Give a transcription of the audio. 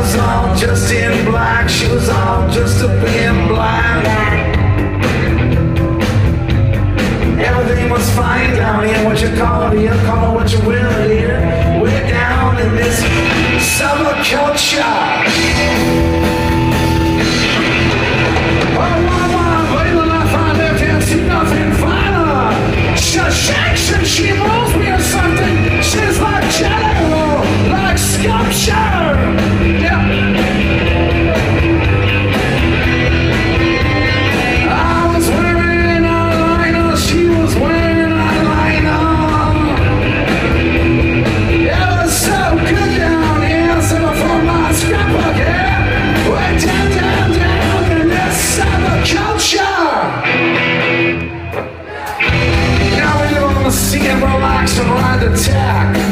was all just in black. She was all just a see him relax and ride attack.